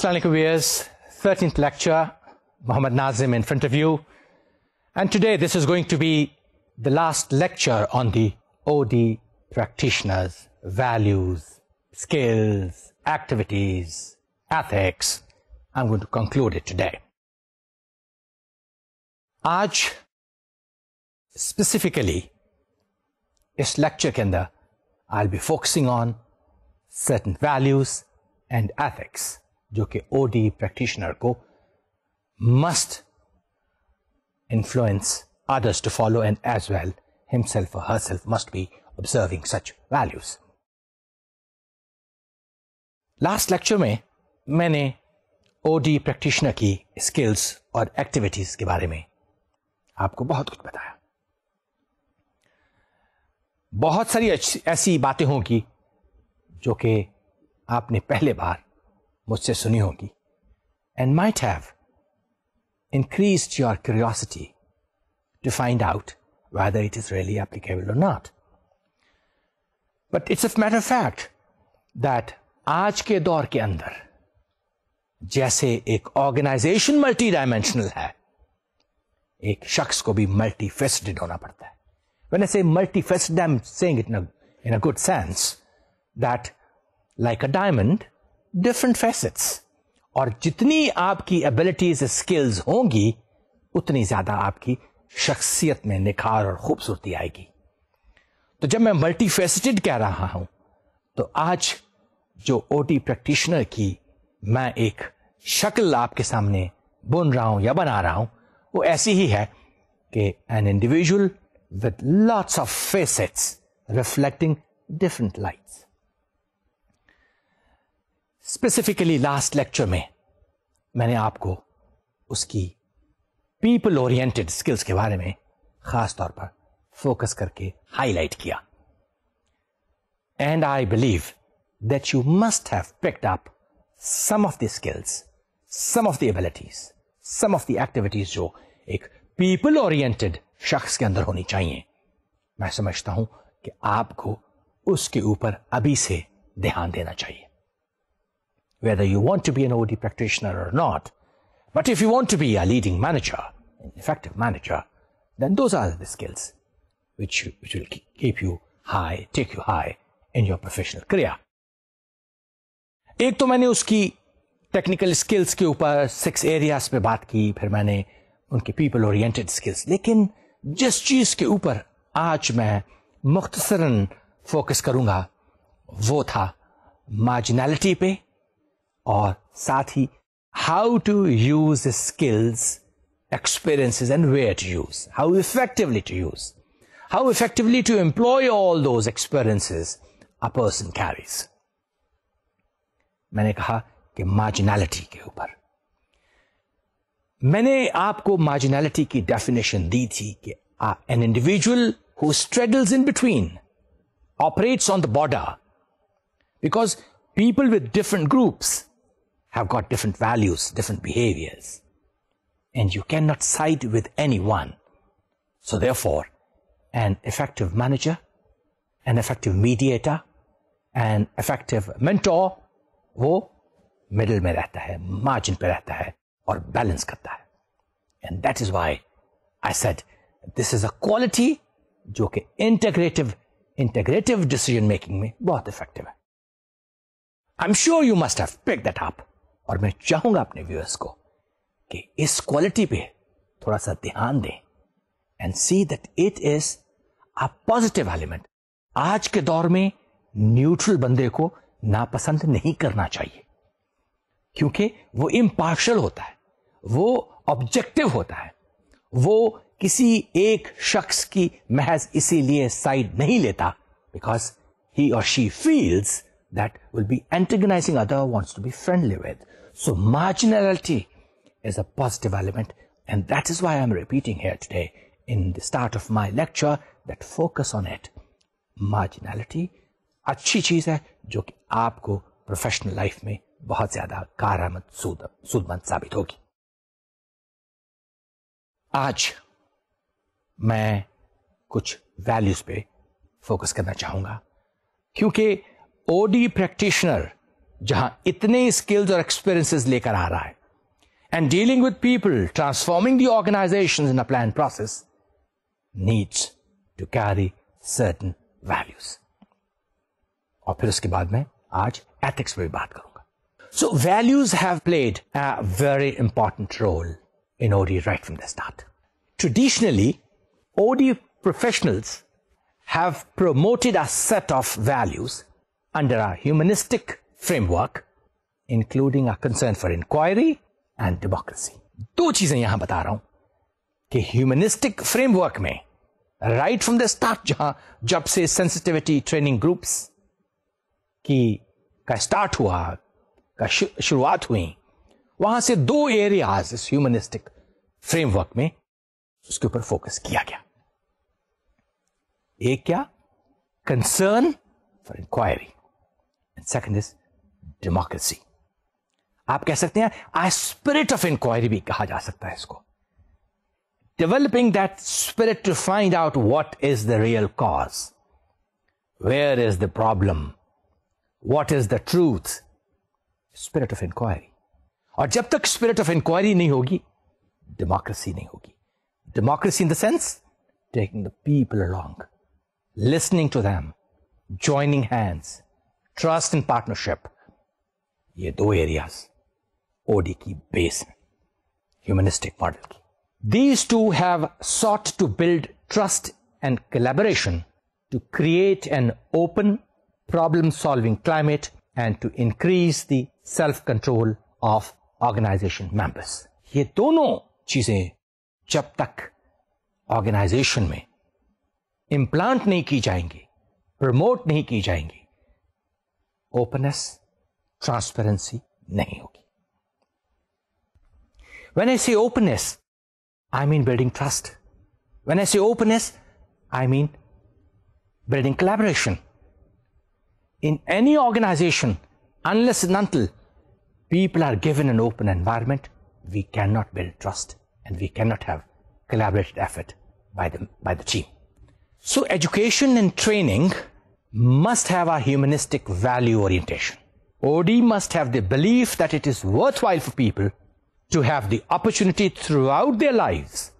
Assalamualaikum viewers, 13th lecture, Muhammad Nazim in front of you. And today this is going to be the last lecture on the OD practitioners, values, skills, activities, ethics. I'm going to conclude it today. आज specifically इस lecture के अंदर I'll be focusing on certain values and ethics जो कि OD practitioner को must influence others to follow and as well himself or herself must be observing such values. Last lecture में मैंने OD practitioner की skills और activities के बारे में आपको बहुत कुछ बताया बहुत सारी ऐसी बातें होंगी जो कि आपने पहले बार मुझसे सुनी होगी and might have increased your curiosity to find out whether it is really applicable or not. But it's a matter of fact that आज के दौर के अंदर जैसे एक ऑर्गेनाइजेशन मल्टी डायमेंशनल है एक शख्स को भी मल्टी फेस्टेड होना पड़ता है When I say multifaceted, I'm saying it in a, in a good sense that like a diamond, different facets. और जितनी आपकी एबिलिटीज स्किल्स होंगी, उतनी ज़्यादा आपकी शख्सियत में निखार और खूबसूरती आएगी तो जब मैं मल्टी फेसिटेड कह रहा हूँ तो आज जो ओटी प्रैक्टिशनर की मैं एक शक्ल आपके सामने बुन रहा हूँ या बना रहा हूँ, वो ऐसी ही है कि an individual with lots of facets reflecting different lights specifically last lecture में, मैंने आपको उसकी पीपल ओरिएंटेड स्किल्स के बारे में खास तौर पर फोकस करके हाईलाइट किया। And I believe that you must have picked up some of the skills some of the abilities some of the activities जो एक पीपल ओरिएंटेड शख्स के अंदर होनी चाहिए। मैं समझता हूँ कि आपको उसके ऊपर अभी से ध्यान देना चाहिए। whether you want to be an OD practitioner or not. But if you want to be a leading manager, an effective manager, then those are the skills which, which will keep you high, take you high in your professional career. एक तो मैंने उसकी technical skills के ऊपर six areas पे बात की फिर मैंने उनकी पीपल ओरिएंटेड स्किल्स लेकिन जिस चीज के ऊपर आज मैं मुख्तसरन फोकस करूंगा वो था मार्जिनैलिटी पे और साथ ही how to use skills experiences and where to use, how effectively to use, how effectively to employ all those experiences a person carries. मैंने कहा कि मार्जिनैलिटी के ऊपर मैंने आपको मार्जिनैलिटी की डेफिनेशन दी थी कि an individual who straddles in between operates on the border because people with different groups have got different values, different behaviors. And you cannot side with anyone. So therefore, an effective manager, an effective mediator, an effective mentor, वो middle में रहता है margin पे रहता है और balance करता है and that is why I said this is a quality जो कि इंटीग्रेटिव इंटीग्रेटिव डिसीजन मेकिंग में बहुत इफेक्टिव है I am sure you must have pick that up और मैं चाहूँगा अपने व्यूअर्स को कि इस क्वालिटी पे थोड़ा सा ध्यान दें and see that it is a positive element आज के दौर में न्यूट्रल बंदे को नापसंद नहीं करना चाहिए, क्योंकि वो इम्पार्शल होता है, वो ऑब्जेक्टिव होता है, वो किसी एक शख्स की महज इसीलिए साइड नहीं लेता बिकॉज़ ही और she feels that will be antagonizing other wants to be friendly with. So marginality is a positive element and that is why I'm repeating here today in the start of my lecture that focus on it. Marginality अच्छी चीज है जो कि आपको professional life में बहुत ज्यादा कारामद सूद सूदमंद साबित होगी आज मैं कुछ वैल्यूज पे फोकस करना चाहूंगा क्योंकि ओडी प्रैक्टिशनर जहां इतने स्किल्स और एक्सपीरियंसेस लेकर आ रहा है and dealing with people transforming the organisation in a plan process needs to carry certain values और फिर उसके बाद में आज एथिक्स पर भी बात करूंगा so values have played a very important role in OD right from the start traditionally OD professionals have promoted a set of values under a humanistic framework, including a concern for inquiry and democracy. दो चीज़ें यहाँ बता रहा हूँ कि humanistic framework में right from the start जहाँ जब से सेंसिटिविटी ट्रेनिंग ग्रुप्स की का स्टार्ट हुआ का शुरुआत हुई वहाँ से दो एरियाज़ इस ह्यूमनिस्टिक फ्रेमवर्क में उसके ऊपर फोकस किया गया। एक क्या? Concern for inquiry and second is democracy आप कह सकते हैं आई स्पिरिट ऑफ इंक्वायरी भी कहा जा सकता है इसको developing that spirit to find out what is the real cause. Where is the problem? What is the truth? Spirit of inquiry. और जब तक स्पिरिट ऑफ इंक्वायरी नहीं होगी डेमोक्रेसी नहीं होगी democracy in the sense taking the people along listening to them joining hands trust in partnership ये दो areas OD की बेस है ह्यूमनिस्टिक मॉडल की। These two have sought to build trust and collaboration to create an open problem solving climate and to increase the self control of organization members ये दोनों चीज़ें जब तक ऑर्गेनाइजेशन में implant नहीं की जाएँगी प्रमोट नहीं की जाएँगी ओपननेस ट्रांसपेरेंसी नहीं होगी When I say openness, I mean building trust. When I say openness, I mean building collaboration. In any organization, unless and until people are given an open environment, we cannot build trust and we cannot have collaborative effort by the, by the team. So education and training must have a humanistic value orientation. OD must have the belief that it is worthwhile for people to have the opportunity throughout their lives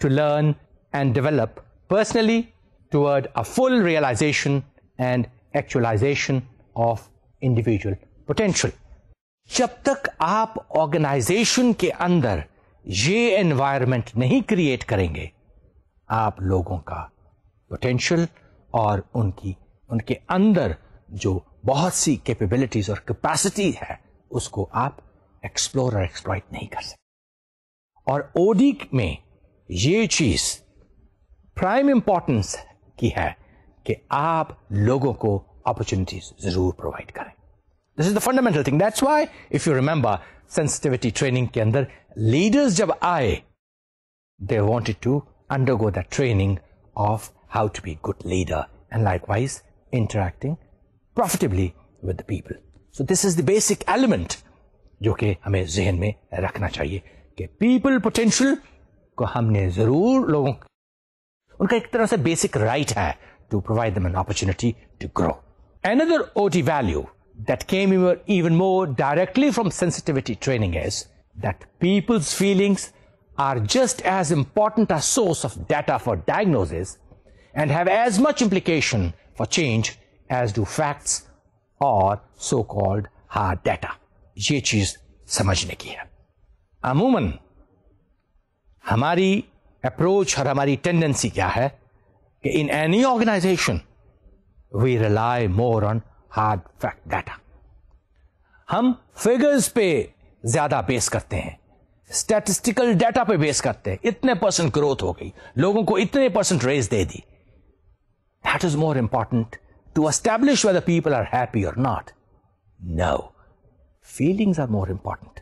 to learn and develop personally toward a full realization and actualization of individual potential. जब तक आप organisation के अंदर ये environment नहीं create करेंगे आप लोगों का पोटेंशियल और उनकी उनके अंदर जो बहुत सी कैपेबिलिटीज और कैपेसिटी है, उसको आप एक्सप्लोर और एक्सप्लॉइट नहीं कर सकते। और ओडी में ये चीज़ प्राइम इंपॉर्टेंस की है कि आप लोगों को अपॉर्चुनिटीज़ ज़रूर प्रोवाइड करें। This is the fundamental thing that's why if you remember sensitivity training के अंदर लीडर्स जब आए they wanted to undergo that training of how to be a good leader and likewise interacting profitably with the people. So this is the basic element जो कि हमें जहन में रखना चाहिए कि पीपल पोटेंशियल को हमने जरूर लोगों उनका एक तरह से बेसिक राइट है to provide them an opportunity to grow Another OT value that came even more directly from sensitivity training is that people's feelings are just as important a source of data for diagnosis and have as much implication for change as do facts or so-called hard data. ये चीज़ समझने की है। अमूमन, हमारी approach और हमारी tendency क्या है कि in any organization we rely more on hard fact data हम फिगर्स पे ज़्यादा बेस करते हैं। स्टैटिस्टिकल डाटा पे बेस करते हैं। इतने परसेंट ग्रोथ हो गई। लोगों को इतने परसेंट रेज दे दी। That is more important to establish weather people are happy और not know feelings are more important.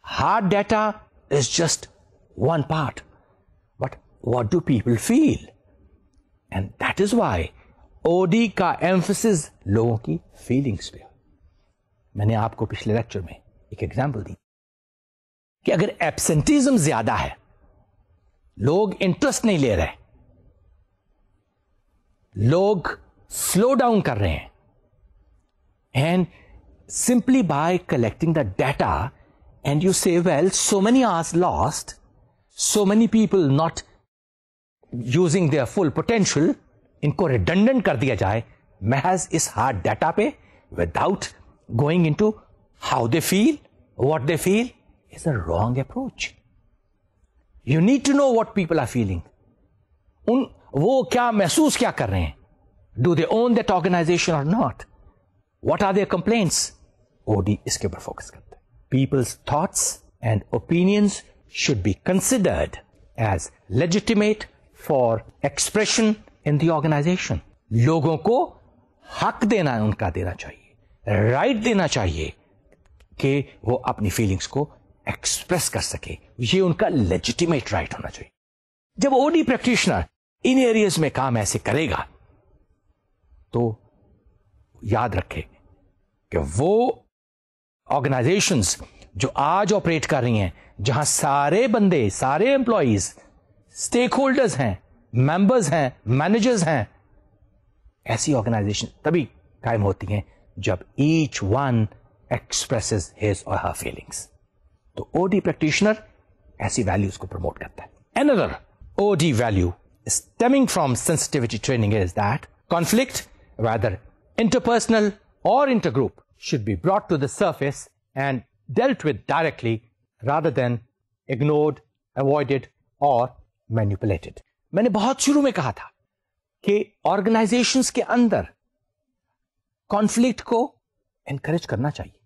Hard data is just one part. But what do people feel? And that is why OD का emphasis लोगों की feelings पे मैंने आपको पिछले lecture में एक एग्जाम्पल दी कि अगर एब्सेंटिज्म ज्यादा है लोग इंटरेस्ट नहीं ले रहे लोग स्लो डाउन कर रहे हैं and simply by collecting the data and you say, well, so many hours lost, so many people not using their full potential, इनको redundant कर दिया जाए महज इस hard data पे without going into how they feel, what they feel is a wrong approach. You need to know what people are feeling. उन वो क्या महसूस क्या कर रहे हैं do they own that organisation और not what are there complaints OD इसके ऊपर फोकस करते हैं peoples thoughts and opinions should be considered as legitimate for expression in the organisation लोगों को हक देना उनका देना चाहिए राइट right देना चाहिए कि वो अपनी फीलिंग्स को एक्सप्रेस कर सके ये उनका लेजिटिमेट राइट होना चाहिए जब ओडी प्रैक्टिशनर इन एरियाज में काम ऐसे करेगा तो याद रखे कि वो ऑर्गेनाइजेशंस जो आज ऑपरेट कर रही हैं जहाँ सारे बंदे सारे एम्प्लॉयज़ स्टेक होल्डर्स हैं मेंबर्स हैं मैनेजर्स हैं ऐसी ऑर्गेनाइजेशन तभी कायम होती हैं जब each one expresses his or her feelings तो ओडी प्रैक्टिशनर ऐसी वैल्यूज़ को प्रमोट करता है। Another OD value stemming from sensitivity training is that conflict, whether interpersonal or intergroup, should be brought to the surface and dealt with directly rather than ignored, avoided or manipulated. मैंने बहुत शुरू में कहा था कि organisations के अंदर conflict को एनकरेज करना चाहिए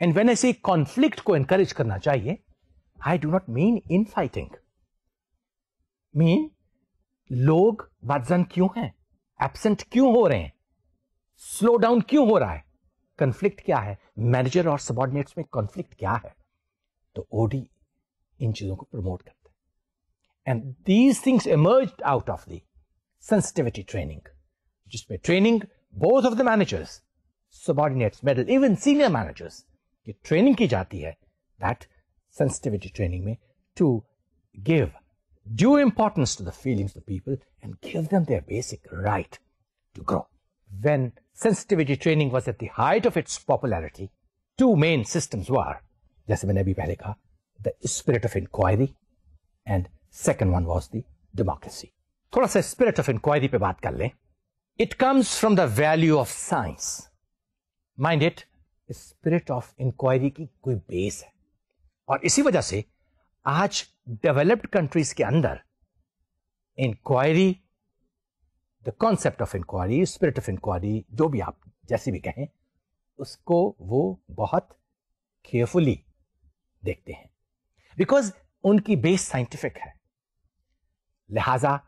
एंड वेन ऐसे कॉन्फ्लिक्ट को एनकरेज करना चाहिए I do not mean in fighting mean लोग बदजन क्यों हैं एबसेंट क्यों हो रहे हैं? स्लो डाउन क्यों हो रहा है? कंफ्लिक्ट क्या है? मैनेजर और सबॉर्डिनेट्स में कंफ्लिक्ट क्या है? तो ओडी इन चीज़ों को प्रमोट करता and these things emerge out of the sensitivity training जिसमें training both of the managers subordinates middle even senior managers की ट्रेनिंग की जाती है दैट सेंसिटिविटी ट्रेनिंग में to give due importance to the feelings of the people and give them their basic right to grow. When sensitivity training was at the height of its popularity, two main systems were, जैसे मैंने अभी पहले कहा, the spirit of inquiry and second one was the democracy. थोड़ा सा spirit of inquiry पे बात कर लें. It comes from the value of science. Mind it, spirit of inquiry की कोई base है. और इसी वजह से आज डेवलप्ड कंट्रीज़ के अंदर inquiry the concept of inquiry spirit of inquiry जो भी आप जैसे भी कहें, उसको वो बहुत केयरफुली देखते हैं। बिकॉज़ उनकी बेस साइंटिफिक है। लिहाजा,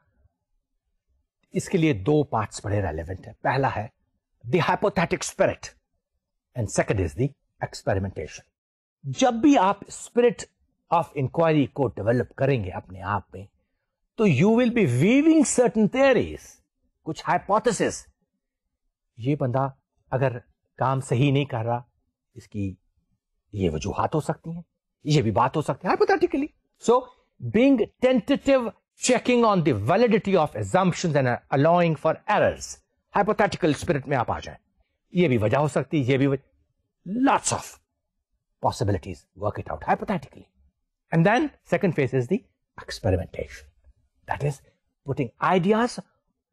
इसके लिए दो पार्ट्स बड़े रेलिवेंट है। पहला है the hypothetic spirit and second is the experimentation जब भी आप स्पिरिट ऑफ़ इंक्वायरी को डेवलप करेंगे अपने आप में तो you will be weaving certain theories कुछ हाइपोथेसिस ये बंदा अगर काम सही नहीं कर रहा, इसकी ये वजूहत हो सकती हैं, ये भी बात हो सकती है hypothetically so being tentative checking on the validity of assumptions and allowing for errors hypothetical spirit में आप आ जाए। ये भी वजह हो सकती है, ये भी lots of possibilities work it out, hypothetically And then second phase is the experimentation. That is putting ideas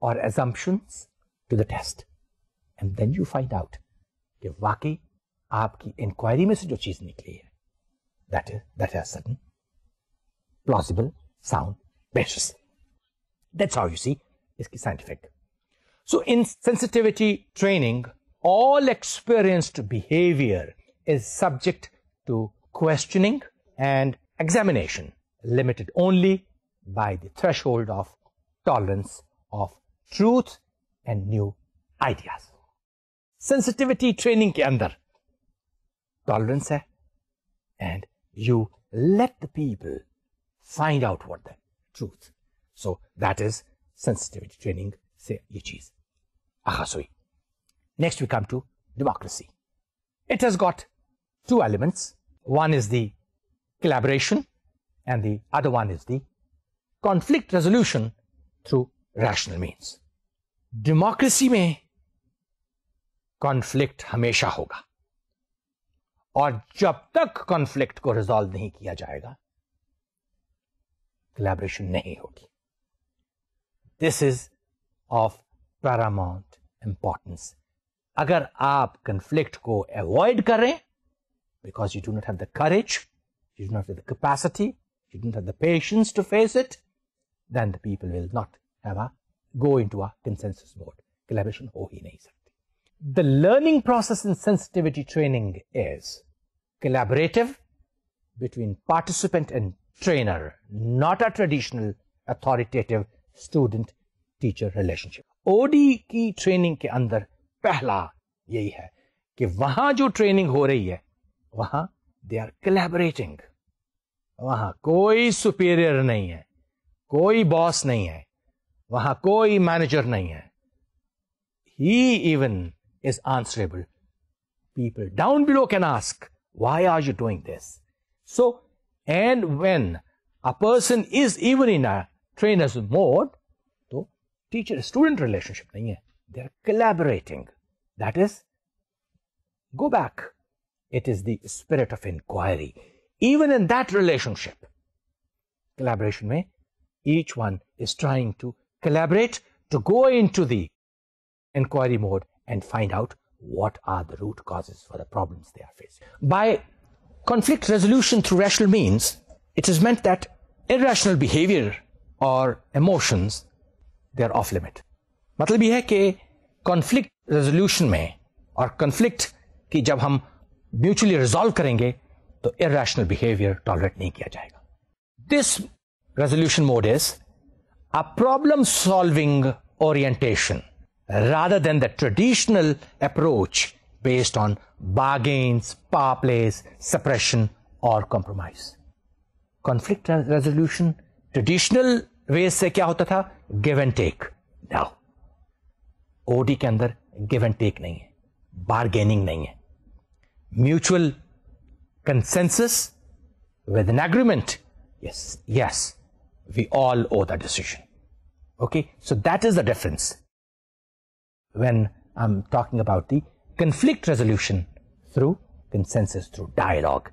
or assumptions to the test. And then you find out कि वाकई आपकी इंक्वायरी में से जो चीज निकली है that is that has certain plausible sound basis. That's how you see इसकी scientific. So in sensitivity training, all experienced behavior is subject to questioning and examination limited only by the threshold of tolerance of truth and new ideas. Sensitivity training के अंदर tolerance है and you let the people find out what the truth. So that is sensitivity training से ये चीज आगाज हुई. Next we come to democracy. It has got two elements. One is the collaboration, and the other one is the conflict resolution through rational means. Democracy में conflict हमेशा होगा और जब तक कॉन्फ्लिक्ट को रिजॉल्व नहीं किया जाएगा कोलैबोरेशन नहीं होगी। This is of paramount importance अगर आप कंफ्लिक्ट को अवॉइड करें because you do not have the courage you do not have the capacity you do not have the patience to face it then the people will not have a go into a consensus mode. Collaboration ho hi nahi sakti. The learning process in sensitivity training is collaborative between participant and trainer, not a traditional authoritative student teacher relationship. OD की training के अंदर पहला यही है कि वहां जो training हो रही है वहां दे आर कोलैबोरेटिंग वहां कोई सुपीरियर नहीं है कोई बॉस नहीं है वहां कोई मैनेजर नहीं है he even is answerable people down below can ask why are you doing this so and when a person is even in a trainers mode तो टीचर स्टूडेंट रिलेशनशिप नहीं है they are collaborating that is go back. It is the spirit of inquiry. Even in that relationship, collaboration may each one is trying to collaborate to go into the inquiry mode and find out what are the root causes for the problems they are facing. By conflict resolution through rational means, it is meant that irrational behavior or emotions, they are off limit. मतलब ये है कि conflict resolution में और conflict की जब हम mutually resolve करेंगे तो इरेशनल बिहेवियर टॉलरेट नहीं किया जाएगा this resolution mode is a problem solving orientation rather than the traditional approach based on bargains, power plays, suppression or compromise. Conflict resolution traditional ways से क्या होता था give and take now OD के अंदर give and take नहीं है bargaining नहीं है mutual consensus with an agreement. Yes, yes, we all owe that decision. Okay, so that is the difference when I'm talking about the conflict resolution through consensus, through dialogue.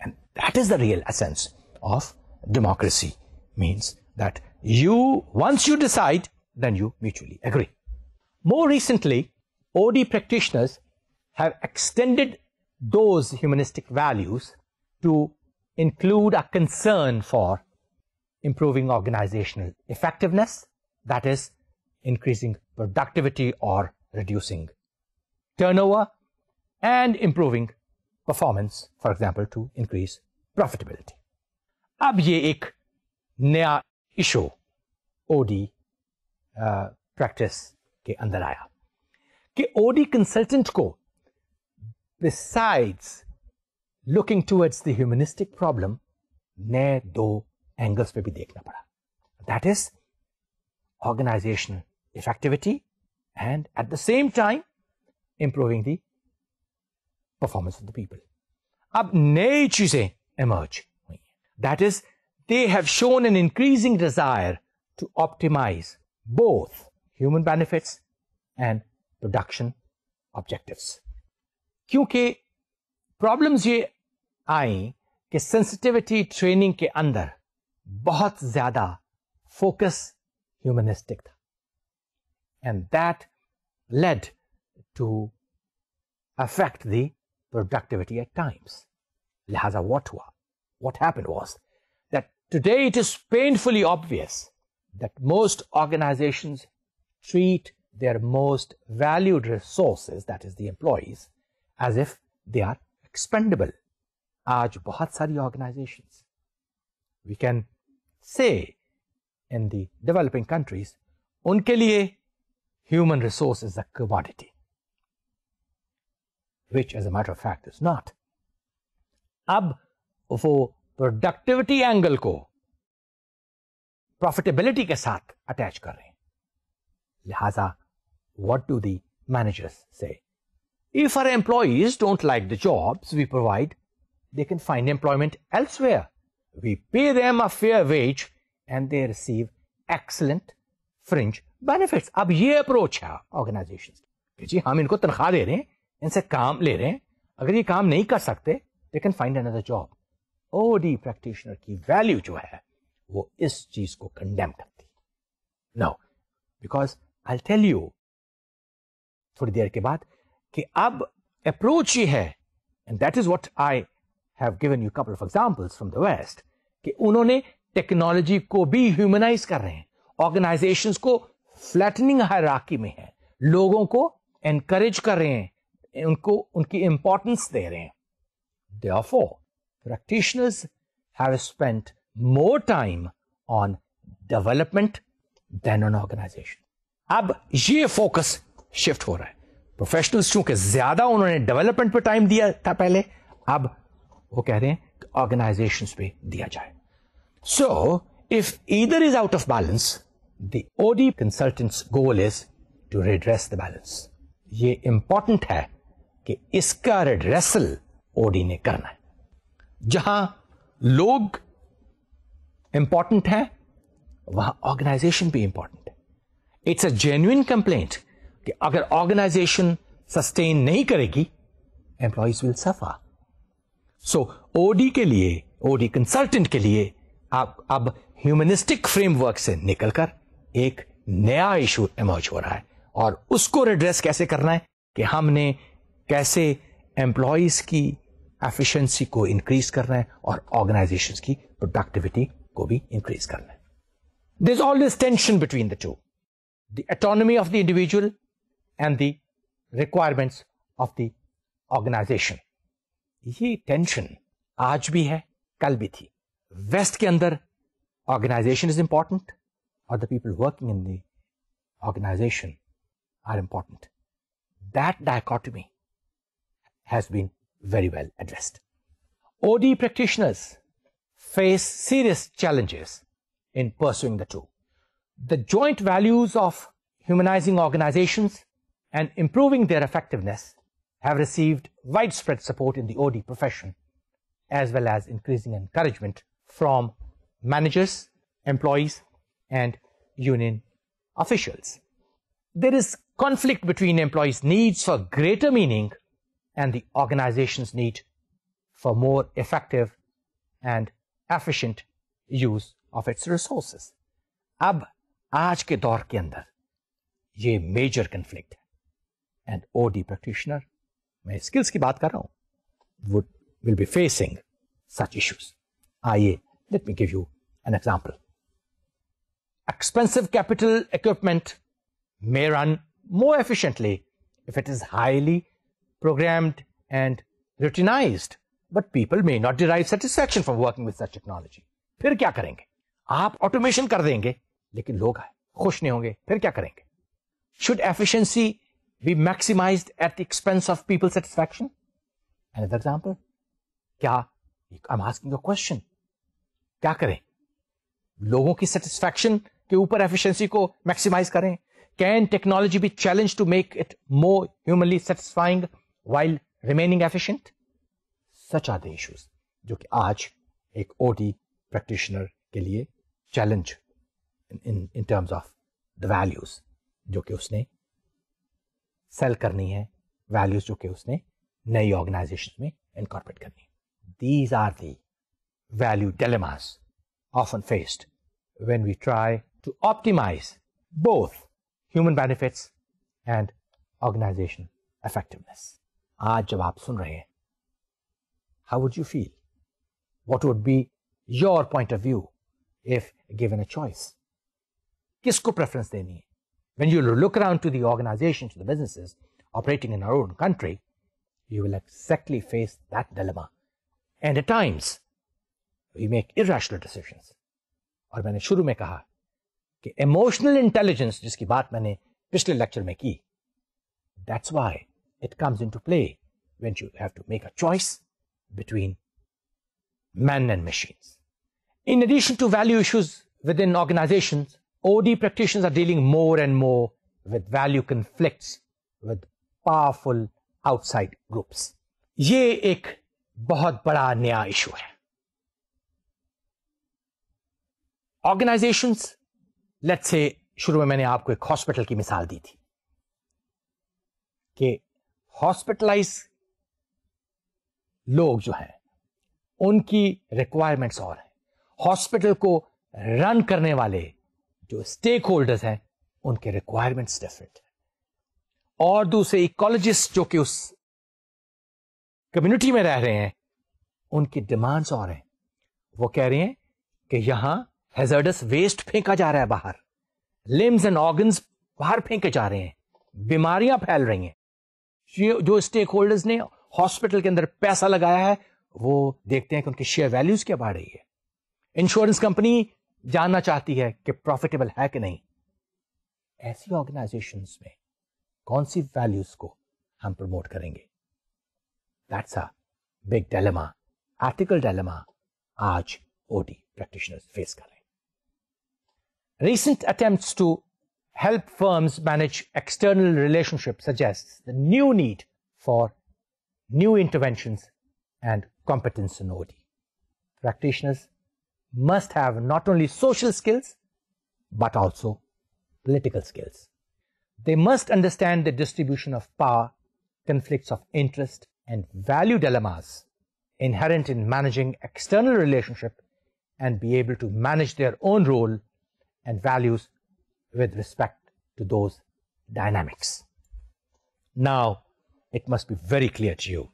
And that is the real essence of democracy, means that you, once you decide, then you mutually agree. More recently, OD practitioners have extended those humanistic values to include a concern for improving organizational effectiveness, that is, increasing productivity or reducing turnover, and improving performance, for example, to increase profitability. अब ये एक नया issue OD practice के अंदर आया कि OD consultant को besides looking towards the humanistic problem नए दो एंगल्स पे भी देखना पड़ा that is organisation effectivity and at the same time improving the performance of the people अब नई चीजें इमर्ज हुई that is they have shown an increasing desire to optimise both human benefits and production objectives क्योंकि problems ये आई कि sensitivity training के अंदर बहुत ज़्यादा फोकस ह्यूमनिस्टिक था and that led to affect the productivity at times. Lihaza, what, what happened was that today it is painfully obvious that most organizations treat their most valued resources, that is the employees, as if they are expendable. आज बहुत सारी organizations, we can say in the developing countries, उनके लिए human resource is a commodity, which as a matter of fact is not. अब वो productivity angle को profitability के साथ अटैच कर रहे हैं लिहाजा what do the managers say? If our employees don't like the jobs we provide, they can find employment elsewhere. We pay them a fair wage and they receive excellent fringe benefits. अब ये approach है organisation कि जी हम इनको तनख्वाह दे रहे हैं इनसे काम ले रहे हैं अगर ये काम नहीं कर सकते they can find another job OD practitioner की वैल्यू जो है वो इस चीज को कंडेम करती no because I tell you थोड़ी देर के बाद कि अब अप्रोच ये है। And that is what I have given you couple of examples from the west कि उन्होंने टेक्नोलॉजी को भी ह्यूमनाइज कर रहे हैं। ऑर्गेनाइजेशंस को फ्लैटनिंग हायरार्की में है। लोगों को एनकरेज कर रहे हैं। उनको उनकी इंपॉर्टेंस दे रहे हैं। Therefore, practitioners have spent more time on development than on organization. अब ये फोकस शिफ्ट हो रहा है। प्रोफेशनल्स चूँकि ज़्यादा उन्होंने डेवलपमेंट पे टाइम दिया था पहले, अब वो कह रहे हैं ऑर्गेनाइजेशन पे दिया जाए। So if either is out of balance the OD consultants goal is to redress the balance ये इंपॉर्टेंट है कि इसका रिड्रेसल ओडी ने करना है। जहाँ लोग इंपॉर्टेंट है, वहाँ ऑर्गेनाइजेशन भी इंपॉर्टेंट है। इट्स अ जेन्युइन कंप्लेंट कि अगर ऑर्गेनाइजेशन सस्टेन नहीं करेगी employees will suffer so OD के लिए ओडी कंसल्टेंट के लिए, आप अब ह्यूमनिस्टिक फ्रेमवर्क से निकलकर एक नया इशू इमर्ज हो रहा है। और उसको रिड्रेस कैसे करना है? कि हमने कैसे एम्प्लॉयज़ की एफिशिएंसी को इंक्रीज करना है और ऑर्गेनाइजेशन की प्रोडक्टिविटी को भी इंक्रीज करना है। This all this tension between the two the autonomy of the individual and the requirements of the organisation ये टेंशन आज भी है कल भी थी वेस्ट के अंदर ऑर्गेनाइजेशन इज इंपॉर्टेंट और the people working in the organisation are important that dichotomy has been very well addressed. OD practitioners face serious challenges in pursuing the two. The joint values of humanizing organizations and improving their effectiveness have received widespread support in the OD profession, as well as increasing encouragement from managers, employees, and union officials. There is conflict between employees' needs for greater meaning and the organization's need for more effective and efficient use of its resources. अब आज के दौर के अंदर ये major conflict है and OD practitioner मैं skills की बात कर रहा हूं would will be facing such issues आइए let me give you an example expensive capital equipment may run more efficiently if it is highly programmed and routinized, but people may not derive satisfaction from working with such technology. फिर क्या करेंगे आप automation कर देंगे लेकिन लोग खुश नहीं होंगे फिर क्या करेंगे should efficiency be maximized at the expense of people's satisfaction? Another example. I'm asking a question. Kya kare? Logon ki satisfaction ke upar efficiency ko maximize kare? Can technology be challenged to make it more humanly satisfying while remaining efficient? Such are the issues. Jo ki aaj ek OD practitioner ke liye challenge in, terms of the values. Jo ki usne sale करनी है values जो कि उसने नई organisation में incorporate करनी है these are the value dilemmas often faced when we try to optimize both human benefits and organization effectiveness. आज जब आप सुन रहे हैं how would you feel? What would be your point of view if given a choice? किसको preference देनी है? When you look around to the organizations, to the businesses operating in our own country, you will exactly face that dilemma. And at times, we make irrational decisions. और मैंने शुरू में कहा कि emotional intelligence जिसकी बात मैंने पिछले लेक्चर में की that's why it comes into play when you have to make a choice between men and machines. In addition to value issues within organizations, OD practitioners are dealing more and more with value conflicts with powerful outside groups. ये एक बहुत बड़ा नया issue है organisations let's say शुरू में मैंने आपको एक हॉस्पिटल की मिसाल दी थी कि हॉस्पिटलाइज लोग जो हैं, उनकी रिक्वायरमेंट्स और हैं हॉस्पिटल को रन करने वाले जो स्टेक होल्डर्स हैं, उनके रिक्वायरमेंट्स डिफरेंट है और दूसरे इकोलॉजिस्ट जो कि उस कम्युनिटी में रह रहे हैं, उनकी डिमांड्स और हैं। वो कह रहे हैं कि यहाँ हेजर्डस वेस्ट फेंका जा रहा है बाहर। लिम्स एंड ऑर्गन्स बाहर फेंके जा रहे हैं। बीमारियाँ फैल रही हैं। जो स्टेक होल्डर्स ने हॉस्पिटल के अंदर पैसा लगाया है, वो देखते हैं कि उनकी शेयर वैल्यूज़ क्या बढ़ रही है। इंश्योरेंस कंपनी जानना चाहती है कि प्रॉफिटेबल है कि नहीं ऐसी ऑर्गेनाइजेशन में कौन सी वैल्यूज़ को हम प्रमोट करेंगे that's a big dilemma ethical dilemma आज ओडी प्रैक्टिशनर्स फेस कर रहे हैं recent attempts to help firms manage external relationships suggests the new need for new interventions and competence in OD. Practitioners must have not only social skills, but also political skills. They must understand the distribution of power, conflicts of interest, and value dilemmas inherent in managing external relationship and be able to manage their own role and values with respect to those dynamics. Now, it must be very clear to you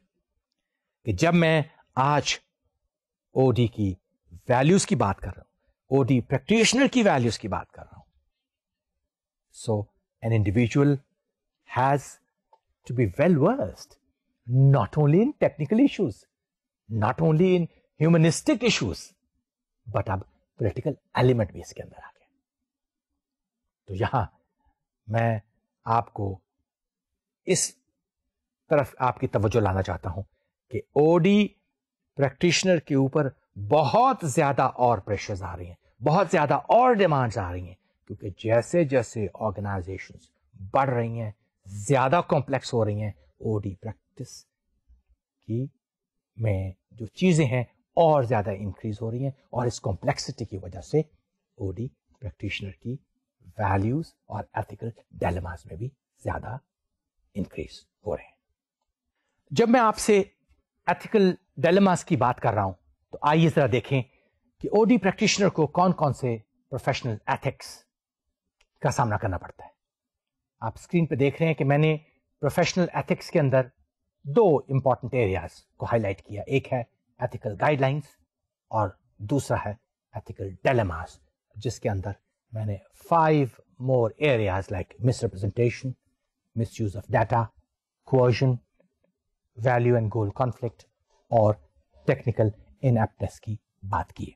कि जब मैं आज OD की values की बात कर रहा हूँ। ओडी प्रैक्टिशनर की वैल्यूज़ की बात कर रहा हूँ। So an individual has to be well versed not only in technical issues not only in humanistic issues but अब पोलिटिकल एलिमेंट भी इसके अंदर आ गया। तो यहाँ मैं आपको इस तरफ़ आपकी तवज्जो लाना चाहता हूँ कि ओडी प्रैक्टिशनर के ऊपर बहुत ज़्यादा और प्रेशर्स आ रही हैं, बहुत ज़्यादा और डिमांड्स आ रही हैं, क्योंकि जैसे जैसे ऑर्गेनाइजेशन बढ़ रही हैं, ज़्यादा कॉम्प्लेक्स हो रही हैं ओडी प्रैक्टिस की में जो चीज़ें हैं और ज़्यादा इंक्रीज हो रही हैं और इस कॉम्प्लेक्सिटी की वजह से ओडी प्रैक्टिशनर की वैल्यूज़ और एथिकल डेलेमास में भी ज़्यादा इंक्रीज हो रहे हैं। जब मैं आपसे एथिकल डेलेमास की बात कर रहा हूँ तो आइए जरा देखें कि ओडी प्रैक्टिशनर को कौन कौन से प्रोफेशनल एथिक्स का सामना करना पड़ता है। आप स्क्रीन पे देख रहे हैं कि मैंने प्रोफेशनल एथिक्स के अंदर दो इंपॉर्टेंट एरियाज़ को हाईलाइट किया। एक है एथिकल गाइडलाइंस और दूसरा है एथिकल डेलेमास जिसके अंदर मैंने five more areas like misrepresentation misuse of data coercion value and goal conflict और टेक्निकल इनएप्टनेस की बात की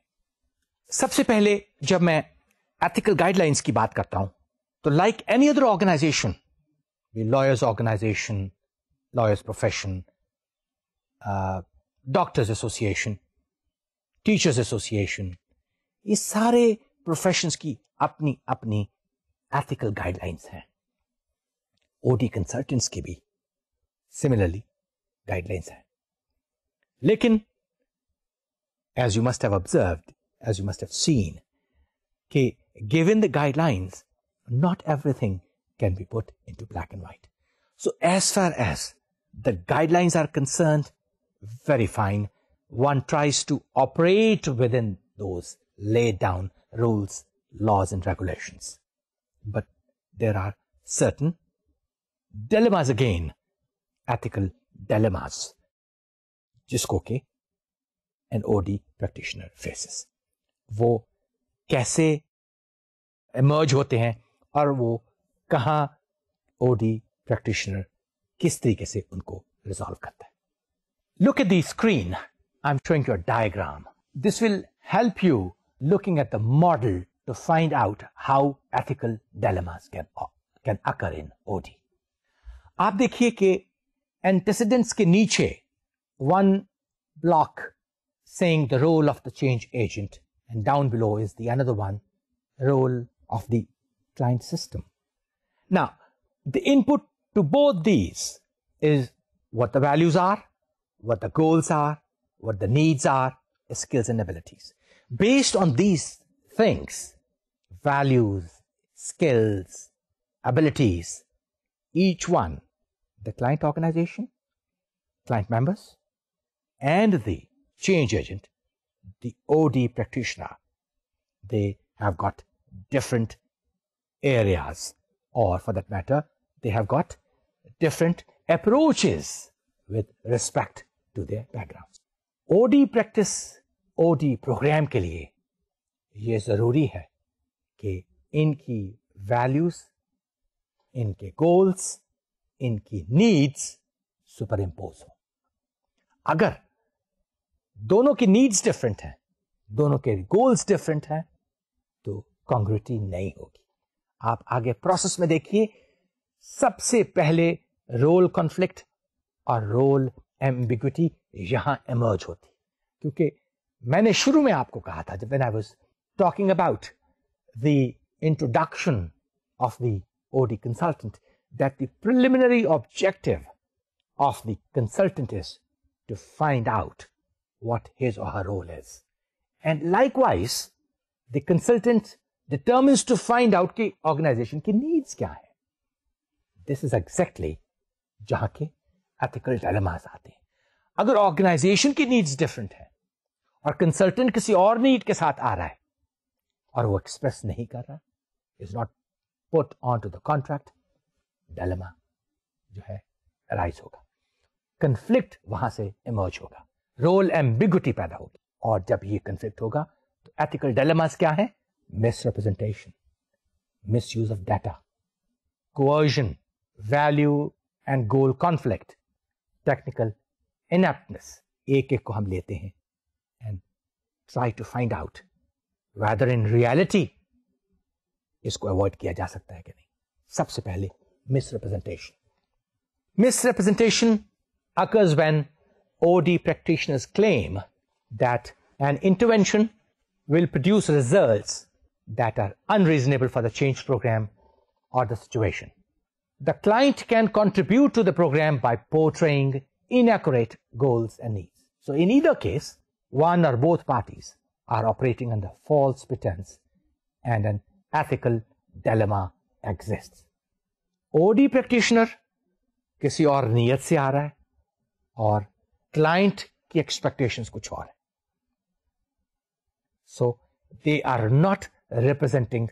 सबसे पहले जब मैं एथिकल गाइडलाइंस की बात करता हूँ तो like any other organisation lawyers organisation lawyers profession doctors association teachers association ये सारे प्रोफेशंस की अपनी अपनी एथिकल गाइडलाइंस हैं। ओडी कंसल्टेंट्स की भी सिमिलरली गाइडलाइंस है। लेकिन as you must have observed as you must have seen कि given the guidelines not everything can be put into black and white so as far as the guidelines are concerned very fine one tries to operate within those laid down rules laws and regulations but there are certain dilemmas again ethical dilemmas जिसको कि N OD practitioner faces वो कैसे emerge होते हैं और वो कहाँ OD practitioner किस तरीके से उनको रिजॉल्व करता है। Look at the screen I am showing your diagram this will help you looking at the model to find out how ethical dilemmas can, can occur in OD. आप देखिए कि antecedents के नीचे one block saying the role of the change agent and down below is the another one role of the client system. Now, the input to both these is what the values are, what the goals are, what the needs are, skills and abilities. Based on these things, values, skills, abilities, each one, the client organization, client members, and the change agent, the OD practitioner, they have got different areas, or for that matter, they have got different approaches with respect to their backgrounds. OD practice, OD program के लिए ये ज़रूरी है कि इनकी values इनके goals इनकी needs super impose हो अगर दोनों की नीड्स डिफरेंट हैं। दोनों के गोल्स डिफरेंट हैं तो कॉन्ग्रेटी नहीं होगी। आप आगे प्रोसेस में देखिए, सबसे पहले रोल कॉन्फ्लिक्ट और रोल एम्बिग्विटी यहाँ इमर्ज होती। क्योंकि मैंने शुरू में आपको कहा था, जब I was talking about the introduction of the OD consultant, that the preliminary objective of the consultant is to find out what his or her role is. And likewise, the consultant determines to find out कि organization की needs क्या है. This is exactly जहाँ के ethical dilemmas आते हैं. अगर organisation की नीड्स डिफरेंट है और कंसल्टेंट किसी और नीड के साथ आ रहा है और वो एक्सप्रेस नहीं कर रहा not put on to the contract dilemma जो है राइज होगा कंफ्लिक्ट वहाँ से इमर्ज होगा रोल एम्बिग्विटी पैदा होगी। और जब ये कंफ्लिक्ट होगा तो एथिकल डेलेमास क्या है? Misrepresentation misuse of data coercion value and goal conflict technical inaptness एक को हम लेते हैं and try to find out whether in reality इसको अवॉइड किया जा सकता है कि नहीं। सबसे पहले misrepresentation misrepresentation occurs when OD practitioners claim that an intervention will produce results that are unreasonable for the change program or the situation. The client can contribute to the program by portraying inaccurate goals and needs. So in either case, one or both parties are operating under false pretense and an ethical dilemma exists. OD practitioner किसी और नीयत से आ रहा है और client की expectations कुछ और है सो they are not representing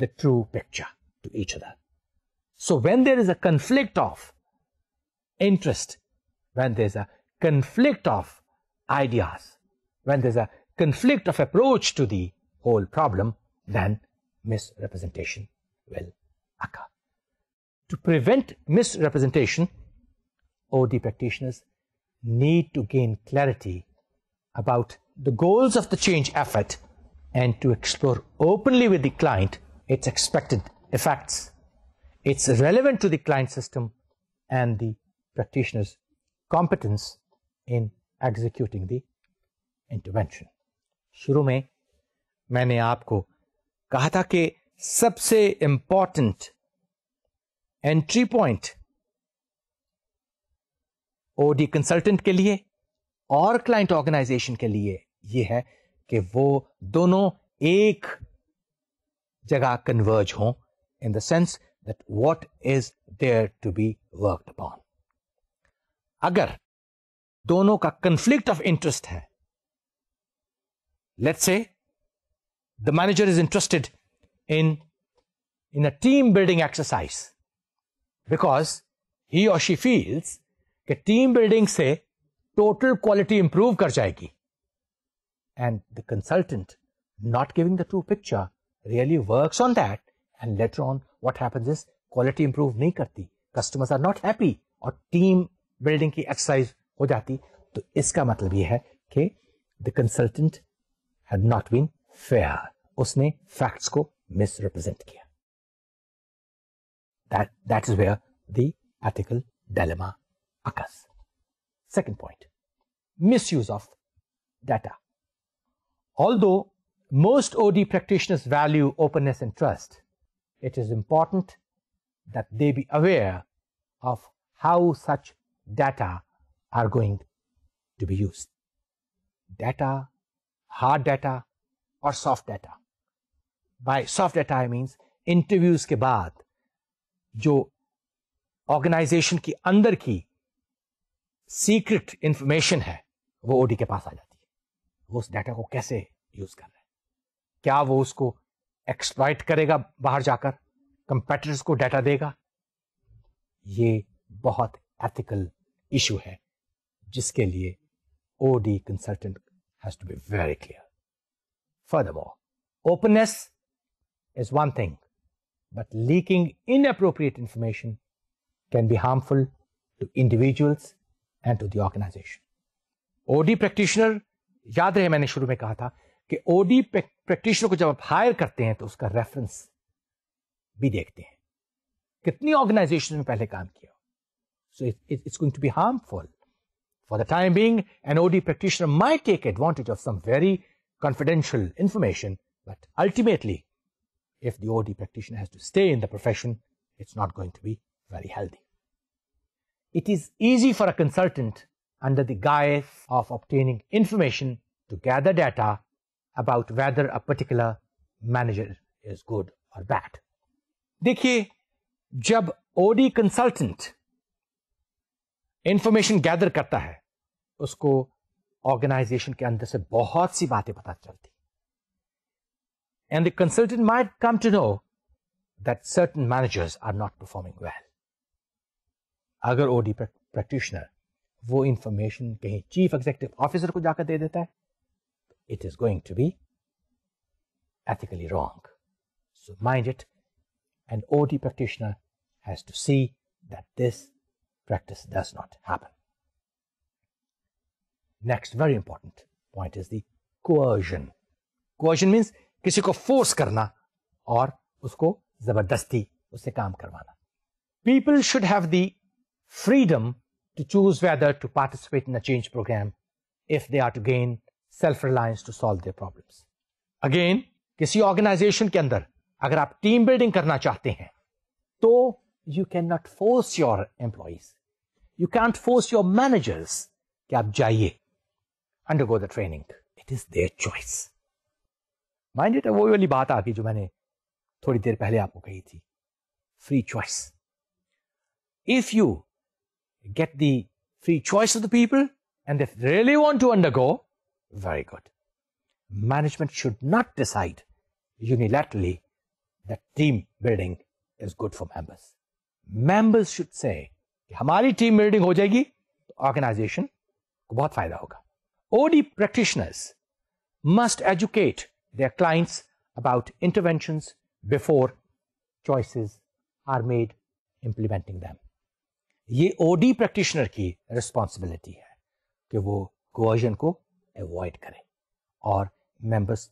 the true picture to each other. So when there is a conflict of interest when there's a conflict of ideas, when there's a conflict of approach to the whole problem, then misrepresentation will occur. To prevent misrepresentation, OD practitioners need to gain clarity about the goals of the change effort and to explore openly with the client its expected effects. It's relevant to the client system and the practitioner's competence in executing the intervention. शुरू में मैंने आपको कहा था कि सबसे important entry point OD consultant के लिए और क्लाइंट ऑर्गेनाइजेशन के लिए यह है कि वो दोनों एक जगह कन्वर्ज हों in the sense that what is there to be worked upon अगर दोनों का कंफ्लिक्ट ऑफ़ इंटरेस्ट है let's say the manager is interested in in a team building exercise because he और शी फील्स कि team building से total quality improve कर जाएगी। And the consultant not giving the true picture really works on that and later on what happens is quality improve नहीं करती। Customers are not happy और team building की exercise हो जाती। तो इसका मतलब यह है कि the consultant had not been fair उसने फैक्ट्स को मिसरिप्रेजेंट किया। That that is where the ethical dilemma occurs second point misuse of data although most od practitioners value openness and trust it is important that they be aware of how such data are going to be used. Data, hard data or soft data. By soft data I means interviews के बाद जो organisation की अंदर की secret information है, वो OD के पास आ जाती है। वो उस डाटा को कैसे यूज़ कर रहे हैं? क्या वो उसको एक्सप्लॉइट करेगा बाहर जाकर? कंपेटिटर्स को डाटा देगा? ये बहुत एथिकल इशू है, जिसके लिए OD consultant has to be very clear furthermore openness is one thing but leaking inappropriate information can be harmful to individuals and to the organization. OD practitioner याद रहे मैंने शुरू में कहा था कि ओडी प्रैक्टिशनर को जब आप हायर करते हैं तो उसका रेफरेंस भी देखते हैं कितनी ऑर्गेनाइजेशन में पहले काम किया so it's going to be harmful For the time being, an OD practitioner might take advantage of some very confidential information, but ultimately, if the OD practitioner has to stay in the profession, it's not going to be very healthy. It is easy for a consultant under the guise of obtaining information to gather data about whether a particular manager is good or bad. देखिए जब OD consultant information gather करता है उसको organisation के अंदर से बहुत सी बातें पता चलती and the consultant might come to know that certain managers are not performing well. Practitioner वो इंफॉर्मेशन कहीं चीफ एग्जीक्यूटिव ऑफिसर को जाकर दे देता है that this practice does not happen. Next, very important point is the coercion. Coercion means किसी को force करना और उसको ज़बरदस्ती काम करवाना people should the freedom to choose whether to participate in a change program if they are to gain self-reliance to solve their problems. Again, किसी organisation के अंदर अगर आप टीम बिल्डिंग करना चाहते हैं तो you can not force your employees you can't force your managers कि आप जाइए undergo the training it is their choice mind it वो वाली बात आ गई जो मैंने थोड़ी देर पहले आपको कही थी free choice if you get the free choice of the people, and if they really want to undergo, very good. Management should not decide unilaterally that team building is good for members. Members should say कि हमारी team building हो जाएगी तो organization को बहुत फायदा होगा OD practitioners must educate their clients about interventions before choices are made implementing them. ये ओडी प्रैक्टिशनर की रिस्पॉन्सिबिलिटी है कि वो कोवर्जन को अवॉइड करे और मेंबर्स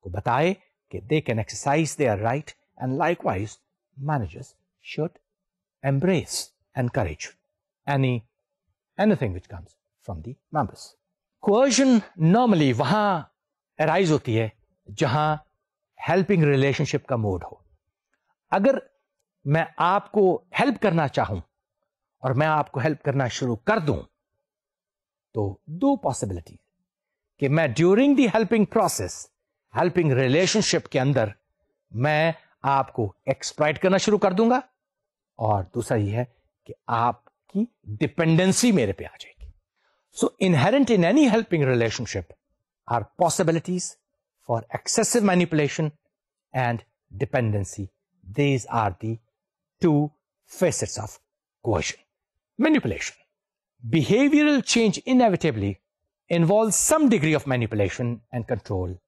को बताए कि they can exercise they are right and likewise managers should embrace, encourage any, anything which comes from the members. Coercion normally वहाँ अराइज होती है जहाँ हेल्पिंग रिलेशनशिप का मोड हो। अगर मैं आपको हेल्प करना चाहूँ और मैं आपको हेल्प करना शुरू कर दूँ। तो दो पॉसिबिलिटी कि मैं during the helping process helping relationship के अंदर मैं आपको एक्सप्लाइट करना शुरू कर दूँगा। और दूसरा यह है कि आपकी डिपेंडेंसी मेरे पे आ जाएगी। So inherent in any helping relationship are possibilities for excessive manipulation and dependency these are the two facets of coercion. Manipulation. Behavioral change inevitably involves some degree of manipulation and control,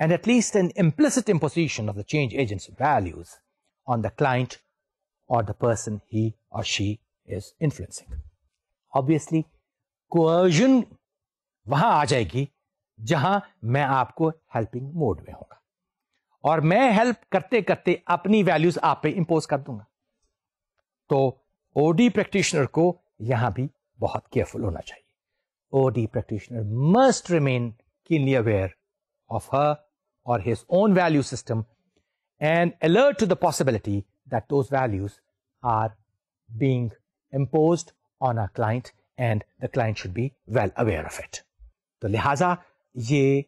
and at least an implicit imposition of the change agent's values on the client or the person he or she is influencing. Obviously, coercion वहाँ आ जाएगी जहाँ मैं आपको helping mode में होगा और मैं help करते करते अपनी वैल्यूज़ आप पे इंपोज कर दूँगा तो ओडी प्रैक्टिशनर को यहाँ भी बहुत केयरफुल होना चाहिए। OD practitioner must remain keenly aware of her और his own value system and alert to the possibility that those values are being imposed on a client and the client should be well aware of it तो लिहाजा ये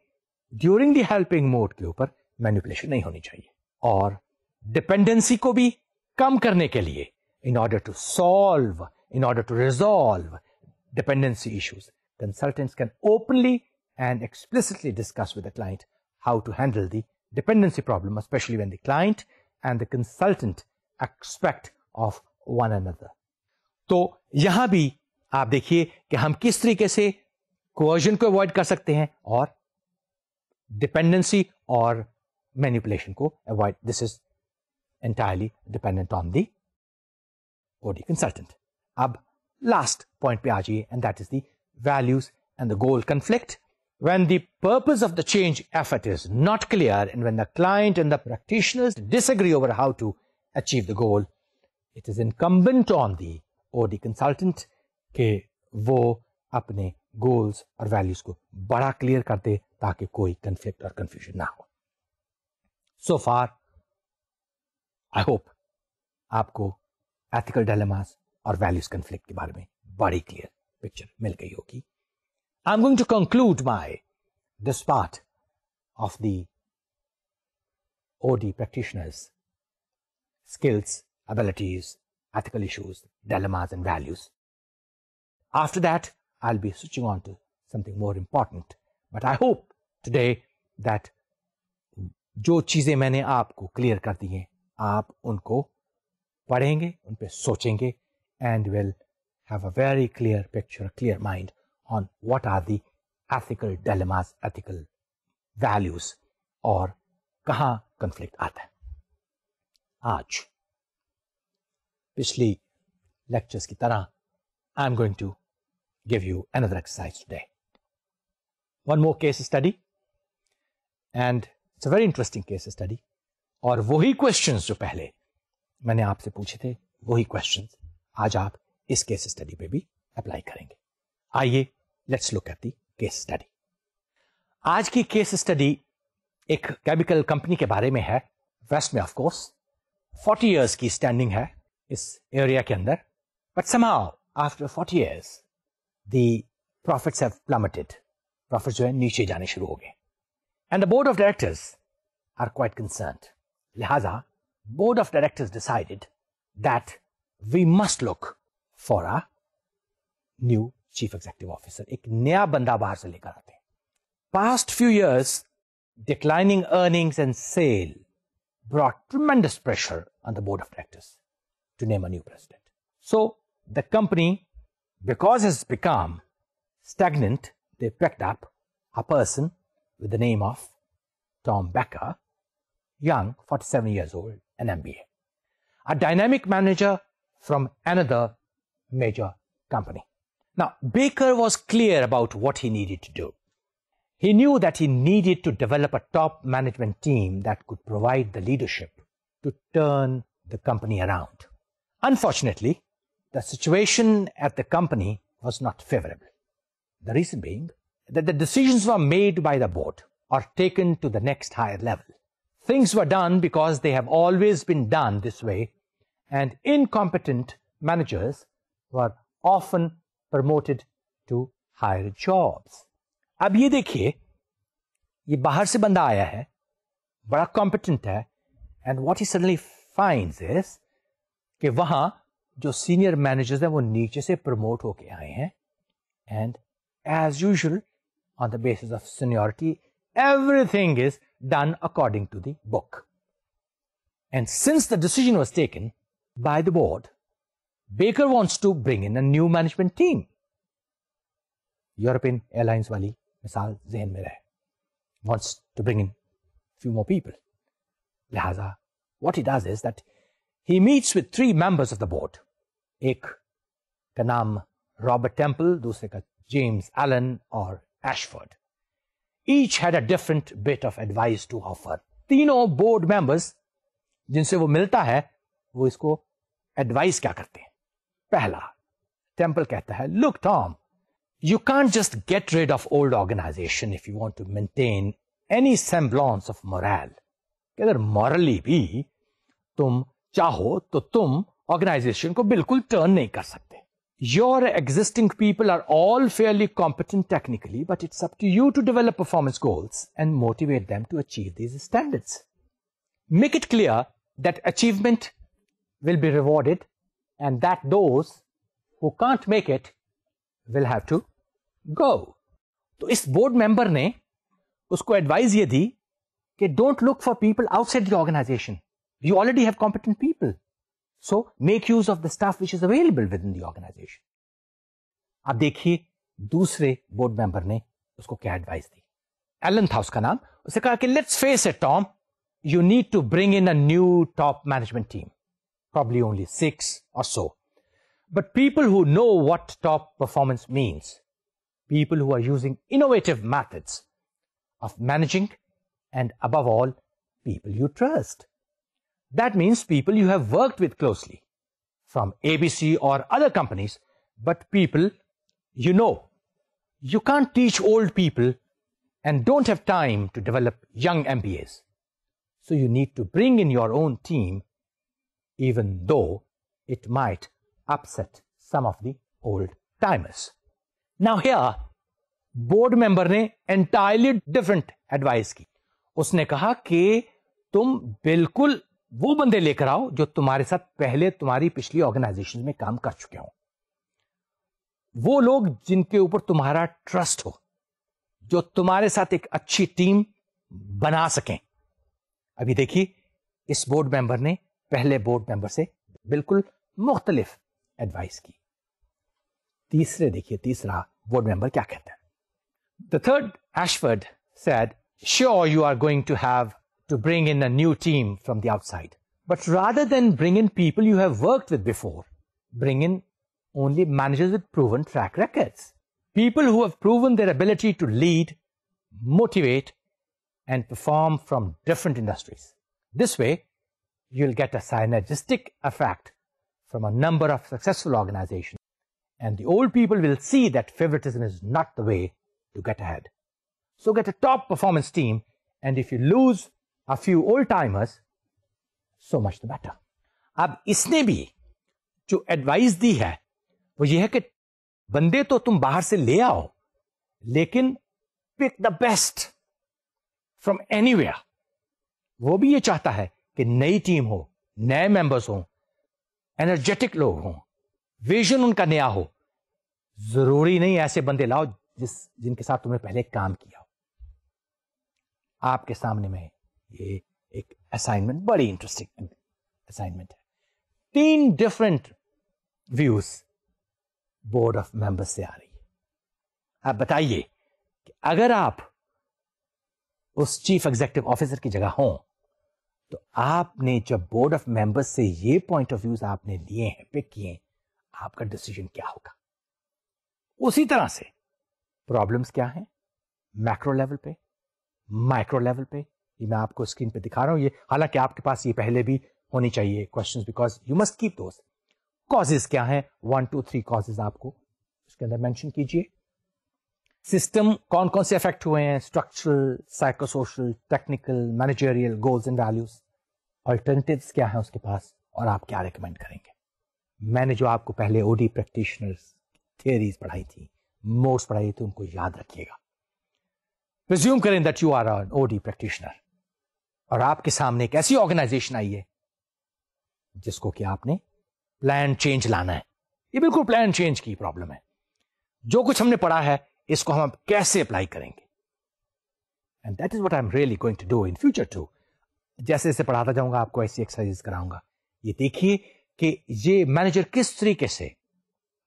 during helping mode के ऊपर manipulation नहीं होनी चाहिए और dependency को भी कम करने के लिए in order to solve, in order to resolve dependency issues. Consultants can openly and explicitly discuss with the client how to handle the dependency problem, especially when the client and the consultant expect of one another. तो यहां भी आप देखिए कि हम किस तरीके से कोवर्जन को अवॉइड कर सकते हैं और डिपेंडेंसी और मैनिपुलेशन को avoid this is entirely dependent on the OD consultant अब लास्ट पॉइंट पे आ जाइए and that is the values and the goal conflict when the purpose of the change effort is not clear and when the client and the practitioners disagree over how to achieve the goal, it is incumbent on the OD consultant कि वो अपने goals और values को बड़ा clear कर दे ताकि कोई conflict और कंफ्यूजन ना हो सो फार आई होप आपको एथिकल डायलेमास और वैल्यूज कंफ्लिक्ट के बारे में बड़ी क्लियर पिक्चर मिल गई होगी I am going to conclude my this part of the OD practitioners skills, abilities, ethical issues, dilemmas and values. After that, I'll be switching on to something more important. But I hope today that जो चीजें मैंने आपको clear कर दी हैं आप उनको पढ़ेंगे उन पर सोचेंगे and will a very clear picture, a clear mind on what are the ethical dilemmas, ethical values और कहाँ conflict आता है आज पिछली lectures की तरह I'm going to give you another exercise today. One more case study and it's a very interesting case study और वही questions जो पहले मैंने आपसे पूछे थे वही क्वेश्चन आज आप इस केस स्टडी पे भी अप्लाई करेंगे। आइए let's look at the case study आज की केस स्टडी एक केमिकल कंपनी के बारे में है। वेस्ट में ऑफ़ कोर्स 40 इयर्स की स्टैंडिंग है इस एरिया के अंदर। But somehow after 40 years the profits have plummeted. Profits जो है, नीचे जाने शुरू हो गए। And the board of directors are quite concern लिहाजा board of directors decided that we must look for a new chief executive officer. एक नया बंदा बाहर से लेकर आते हैं Past few years, declining earnings and sale brought tremendous pressure on the board of directors to name a new president. So the company because it's become stagnant, they picked up a person with the name of Tom Becker, young, 47 years old, an MBA, a dynamic manager from another major company. Now, Baker was clear about what he needed to do. He knew that he needed to develop a top management team that could provide the leadership to turn the company around. Unfortunately, the situation at the company was not favorable. The reason being that the decisions were made by the board or taken to the next higher level Things were done because they have always been done this way and incompetent managers were often promoted to higher jobs. अब ये देखिए ये बाहर से बंदा आया है बड़ा कॉम्पिटेंट है and what he suddenly finds is कि वहां जो सीनियर मैनेजर्स हैं वो नीचे से प्रमोट होके आए हैं and as usual on the basis of seniority everything is done according to the book. And since the decision was taken by the board, Baker wants to bring in a new management team. European Airlines wali misal zehn mein rahe. Wants to bring in few more people. Lihaza, what he does is that he meets with three members of the board. एक का नाम Robert temple दूसरे का James Allen और Ashford Each had a different bit of advice to offer तीनों board members जिनसे वो मिलता है, वो इसको एडवाइस क्या करते हैं? पहला टेंपल कहता है look Tom you can just get rid of old organization if you want to maintain any semblance of moral अगर मॉरली भी तुम चाहो तो तुम ऑर्गेनाइजेशन को बिल्कुल टर्न नहीं कर सकते. Your existing people are all fairly competent technically, but it's up to you to develop performance goals and motivate them to achieve these standards. Make it clear that achievement will be rewarded and that those who can't make it will have to go. तो इस board member ने उसको advice ये दी कि don't look for people outside the organisation you already have competent people so make use of the staff which is available with in the organisation अब देखिए दूसरे board member ने उसको क्या एडवाइस दी एलन था उसका नाम उसे कहा कि let's face it Tom you need to bring in a new top management team probably only six or so. But people who know what top performance means, people who are using innovative methods of managing, and above all, people you trust. That means people you have worked with closely from ABC or other companies, but people you know. You can't teach old people and don't have time to develop young MBAs. So you need to bring in your own team, even though it might upset some of the old timers. Now here, board member ने entirely different advice की उसने कहा कि तुम बिल्कुल वो बंदे लेकर आओ जो तुम्हारे साथ पहले तुम्हारी पिछली ऑर्गेनाइजेशन में काम कर चुके हो। वो लोग जिनके ऊपर तुम्हारा ट्रस्ट हो जो तुम्हारे साथ एक अच्छी टीम बना सकें। अभी देखिए इस बोर्ड मेंबर ने पहले बोर्ड मेंबर से बिल्कुल मुख्तलिफ़ एडवाइस की। तीसरे देखिए तीसरा बोर्ड मेंबर क्या कहता है? The third Ashford said, Sure, you are going to have to bring in a new team from the outside. But rather than bring in people you have worked with before, bring in only managers with proven track records. People who have proven their ability to lead, motivate, and perform from different industries. This way, you'll get a synergistic effect from a number of successful organizations. And the old people will see that favoritism is not the way to get ahead. So get a top performance team, and if you lose a few old timers, so much the better. अब इसने भी जो advice दी है वो ये है कि बंदे तो तुम बाहर से ले आओ लेकिन pick the best from anywhere वो भी ये चाहता है कि नई टीम हो नए मेंबर्स हो एनर्जेटिक लोग हों विजन उनका नया हो। ज़रूरी नहीं ऐसे बंदे लाओ जिस जिनके साथ तुमने पहले काम किया हो। आपके सामने में ये एक असाइनमेंट बड़ी इंटरेस्टिंग असाइनमेंट है। तीन different views board of members से आ रही है। आप बताइए कि अगर आप उस चीफ एग्जीक्यूटिव ऑफिसर की जगह हों तो आपने जब बोर्ड ऑफ़ मेंबर्स से ये पॉइंट ऑफ़ व्यूज़ आपने लिए हैं पिक किए, आपका डिसीज़न क्या होगा? उसी तरह से प्रॉब्लम्स क्या हैं? मैक्रो लेवल पे माइक्रो लेवल पे ये मैं आपको स्क्रीन पे दिखा रहा हूँ। ये, हालाँकि आपके पास ये पहले भी होनी चाहिए questions because you must keep those causes क्या है? वन टू थ्री कॉजेज आपको उसके अंदर मेंशन कीजिए। सिस्टम कौन कौन से इफ़ेक्ट हुए हैं? Structural psychosocial technical managerial goals and values alternatives क्या है उसके पास? और आप क्या रिकमेंड करेंगे? मैंने जो आपको पहले ओडी प्रैक्टिशनर्स थियरीज पढ़ाई थी मोड्स पढ़ाई थी उनको याद रखिएगा। रिज्यूम करें that you are OD practitioner और आपके सामने एक ऐसी ऑर्गेनाइजेशन आई है, जिसको कि आपने प्लान चेंज लाना है। ये बिल्कुल प्लान चेंज की प्रॉब्लम है। जो कुछ हमने पढ़ा है, इसको हम कैसे अप्लाई करेंगे? And that is what I am really going to do in future to जैसे जैसे पढ़ाता जाऊँगा, आपको ऐसी एक्सरसाइज कराऊँगा। ये देखिए कि ये मैनेजर किस तरीके से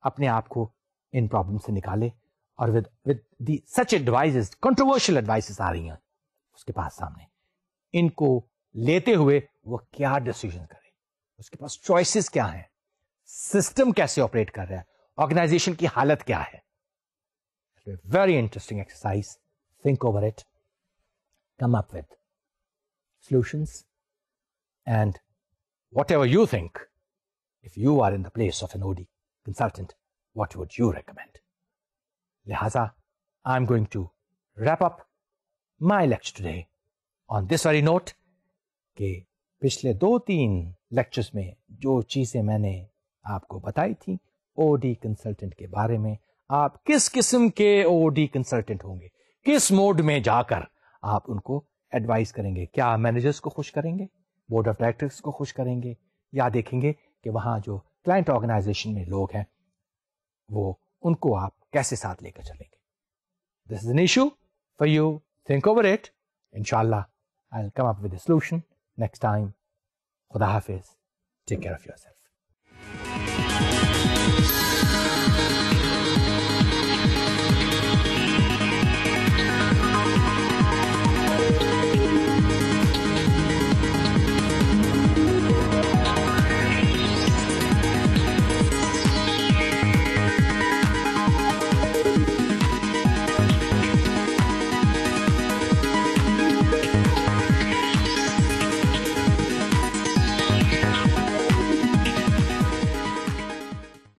अपने आप को इन प्रॉब्लम से निकाले और with with such advises controversial advices आ रही हैं उसके पास सामने। इनको लेते हुए वो क्या डिसीज़न करे उसके पास चॉइसेस क्या हैं सिस्टम कैसे ऑपरेट कर रहा है ऑर्गेनाइजेशन की हालत क्या है very interesting exercise think over it come up with solutions and whatever you think if you are in the place of an OD consultant what would you recommend lihaza I'm going to wrap up my lecture today on this very note कि पिछले दो तीन lectures में जो चीज़ें मैंने आपको बताई थी ओडी कंसल्टेंट के बारे में आप किस किस्म के ओडी कंसल्टेंट होंगे? किस मोड में जाकर आप उनको एडवाइस करेंगे? क्या मैनेजर्स को खुश करेंगे? बोर्ड ऑफ़ डायरेक्टर्स को खुश करेंगे? या देखेंगे कि वहाँ जो क्लाइंट ऑर्गेनाइजेशन में लोग हैं वो उनको आप कैसे साथ लेकर चलेंगे? This is an issue for you. Think over it. Inshallah, I'll come up with a solution next time. Khuda Hafiz. Take care of yourself.